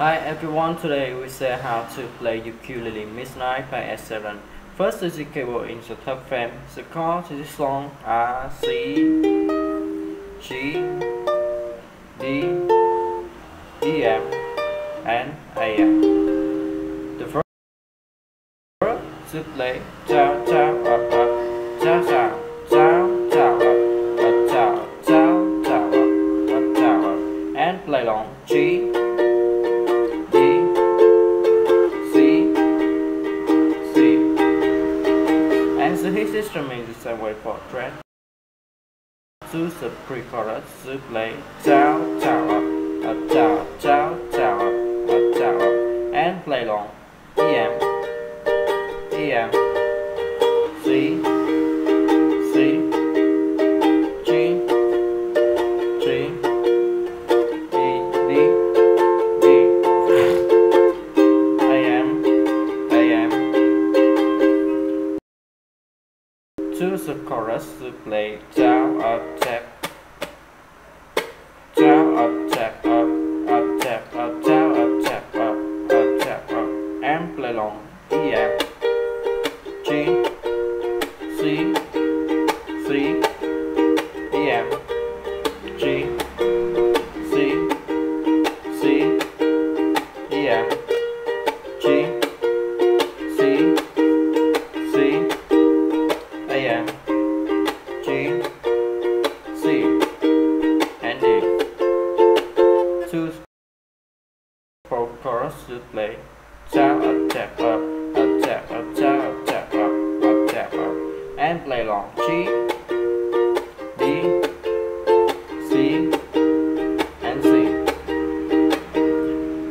Hi everyone, today we say how to play ukulele Midnight by Ed Sheeran. First is the cable in the top frame. The chords to this song are C, G, D, E, F, and A. The first to play down, down, up, up, down, down, down, down, up, the hit system is the same way track. Choose the pre-chorus to play down, down, up, down, down, down, up, down, up, and play long. EM, EM, C, choose the chorus to play down, up, tap, down, up, tap, up, uh, uh, up, uh, tap, up, down, up, tap, up, up, tap, up, and play long. E, F, G, C, chorus to play down, up, tap, up, up, tap, up, tap, up, tap, up, and play long. G, D, C, and C.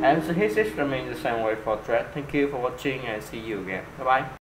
And the hit system remains the same way for track. Thank you for watching and see you again. Bye bye.